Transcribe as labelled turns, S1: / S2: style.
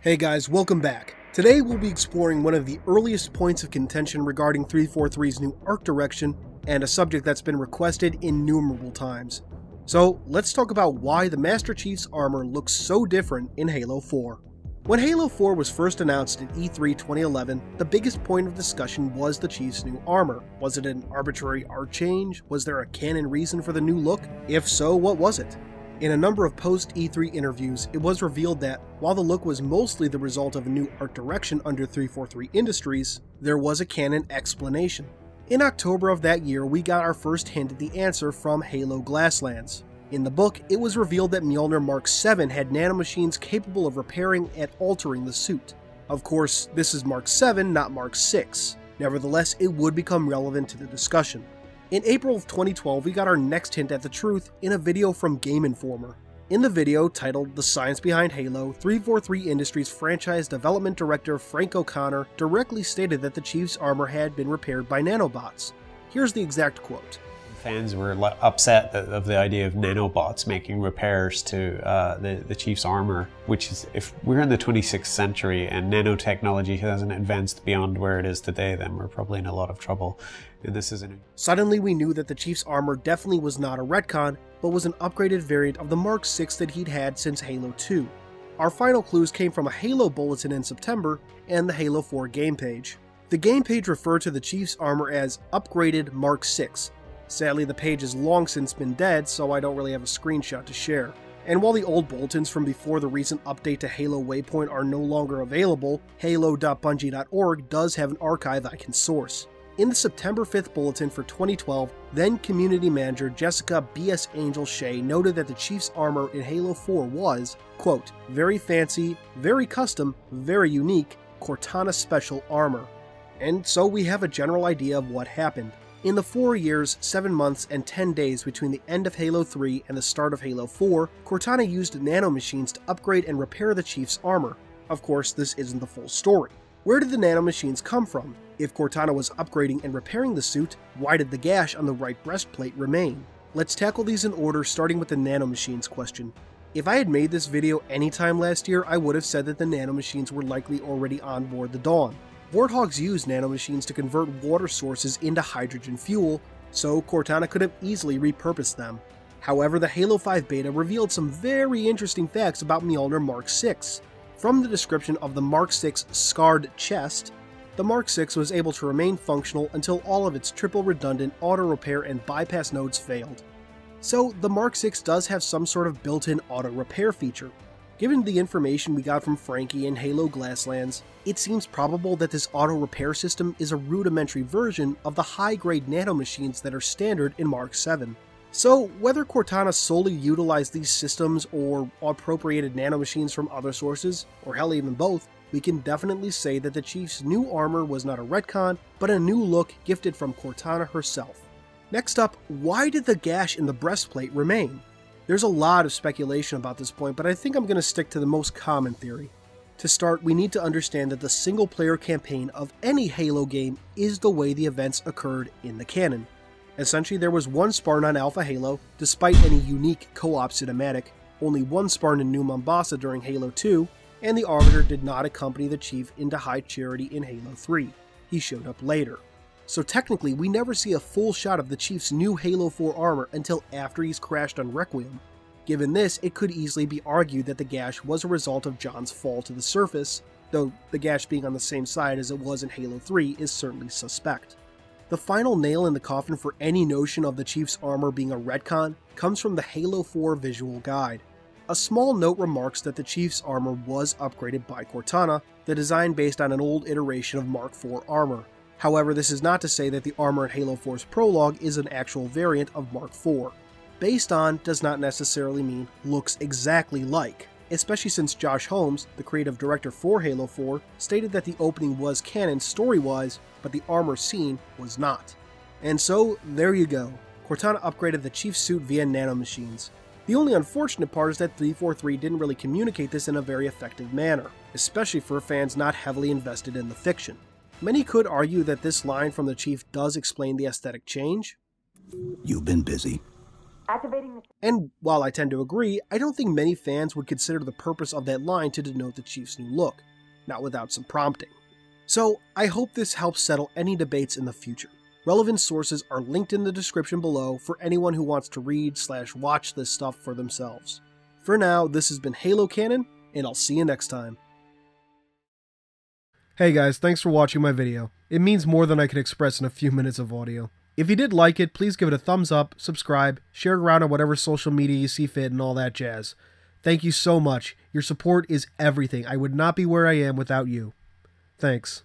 S1: Hey guys, welcome back. Today we'll be exploring one of the earliest points of contention regarding 343's new art direction and a subject that's been requested innumerable times. So let's talk about why the Master Chief's armor looks so different in Halo 4. When Halo 4 was first announced at E3 2011, the biggest point of discussion was the Chief's new armor. Was it an arbitrary art change? Was there a canon reason for the new look? If so, what was it? In a number of post E3 interviews, it was revealed that, while the look was mostly the result of a new art direction under 343 Industries, there was a canon explanation. In October of that year, we got our first hint at the answer from Halo Glasslands. In the book, it was revealed that Mjolnir Mark 7 had nanomachines capable of repairing and altering the suit. Of course, this is Mark 7, not Mark 6. Nevertheless, it would become relevant to the discussion. In April of 2012, we got our next hint at the truth in a video from Game Informer. In the video, titled The Science Behind Halo, 343 Industries franchise development director Frank O'Connor directly stated that the Chief's armor had been repaired by nanobots. Here's the exact quote
S2: fans were upset of the idea of nanobots making repairs to uh, the, the Chief's armor, which is, if we're in the 26th century and nanotechnology hasn't advanced beyond where it is today, then we're probably in a lot of trouble. And this is an...
S1: Suddenly we knew that the Chief's armor definitely was not a retcon, but was an upgraded variant of the Mark 6 that he'd had since Halo 2. Our final clues came from a Halo bulletin in September and the Halo 4 game page. The game page referred to the Chief's armor as Upgraded Mark 6, Sadly, the page has long since been dead, so I don't really have a screenshot to share. And while the old bulletins from before the recent update to Halo Waypoint are no longer available, halo.bungie.org does have an archive I can source. In the September 5th bulletin for 2012, then community manager Jessica B.S. Angel Shea noted that the Chief's armor in Halo 4 was, quote, very fancy, very custom, very unique, Cortana special armor. And so we have a general idea of what happened. In the four years, seven months, and ten days between the end of Halo 3 and the start of Halo 4, Cortana used nanomachines to upgrade and repair the Chief's armor. Of course, this isn't the full story. Where did the nanomachines come from? If Cortana was upgrading and repairing the suit, why did the gash on the right breastplate remain? Let's tackle these in order starting with the nanomachines question. If I had made this video anytime last year, I would have said that the nanomachines were likely already on board the Dawn. Warthogs use nanomachines to convert water sources into hydrogen fuel, so Cortana could have easily repurposed them. However, the Halo 5 beta revealed some very interesting facts about Mjolnir Mark 6. From the description of the Mark 6 scarred chest, the Mark 6 was able to remain functional until all of its triple redundant auto repair and bypass nodes failed. So, the Mark 6 does have some sort of built in auto repair feature, Given the information we got from Frankie and Halo Glasslands, it seems probable that this auto repair system is a rudimentary version of the high grade nanomachines that are standard in Mark 7. So, whether Cortana solely utilized these systems or appropriated nanomachines from other sources, or hell even both, we can definitely say that the Chief's new armor was not a retcon, but a new look gifted from Cortana herself. Next up, why did the gash in the breastplate remain? There's a lot of speculation about this point, but I think I'm going to stick to the most common theory. To start, we need to understand that the single player campaign of any Halo game is the way the events occurred in the canon. Essentially, there was one Spartan on Alpha Halo, despite any unique co op cinematic, only one Spartan in New Mombasa during Halo 2, and the Arbiter did not accompany the Chief into High Charity in Halo 3. He showed up later so technically we never see a full shot of the Chief's new Halo 4 armor until after he's crashed on Requiem. Given this, it could easily be argued that the gash was a result of John's fall to the surface, though the gash being on the same side as it was in Halo 3 is certainly suspect. The final nail in the coffin for any notion of the Chief's armor being a retcon comes from the Halo 4 visual guide. A small note remarks that the Chief's armor was upgraded by Cortana, the design based on an old iteration of Mark IV armor. However, this is not to say that the armor in Halo 4's prologue is an actual variant of Mark IV. Based on does not necessarily mean looks exactly like, especially since Josh Holmes, the creative director for Halo 4, stated that the opening was canon story-wise, but the armor scene was not. And so, there you go. Cortana upgraded the Chief suit via nanomachines. The only unfortunate part is that 343 didn't really communicate this in a very effective manner, especially for fans not heavily invested in the fiction. Many could argue that this line from the Chief does explain the aesthetic change.
S3: You've been busy. Activating the.
S1: And while I tend to agree, I don't think many fans would consider the purpose of that line to denote the Chiefs' new look, not without some prompting. So, I hope this helps settle any debates in the future. Relevant sources are linked in the description below for anyone who wants to read slash watch this stuff for themselves. For now, this has been Halo Canon, and I'll see you next time. Hey guys, thanks for watching my video. It means more than I can express in a few minutes of audio. If you did like it, please give it a thumbs up, subscribe, share it around on whatever social media you see fit, and all that jazz. Thank you so much. Your support is everything. I would not be where I am without you. Thanks.